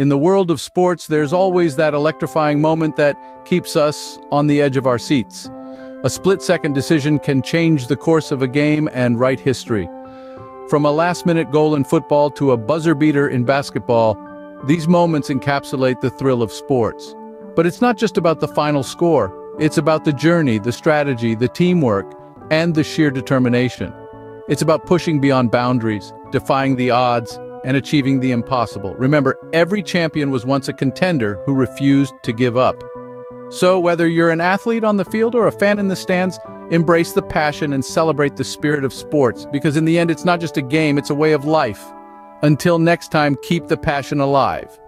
In the world of sports, there's always that electrifying moment that keeps us on the edge of our seats. A split-second decision can change the course of a game and write history. From a last-minute goal in football to a buzzer beater in basketball, these moments encapsulate the thrill of sports. But it's not just about the final score. It's about the journey, the strategy, the teamwork, and the sheer determination. It's about pushing beyond boundaries, defying the odds, and achieving the impossible. Remember, every champion was once a contender who refused to give up. So whether you're an athlete on the field or a fan in the stands, embrace the passion and celebrate the spirit of sports, because in the end it's not just a game, it's a way of life. Until next time, keep the passion alive.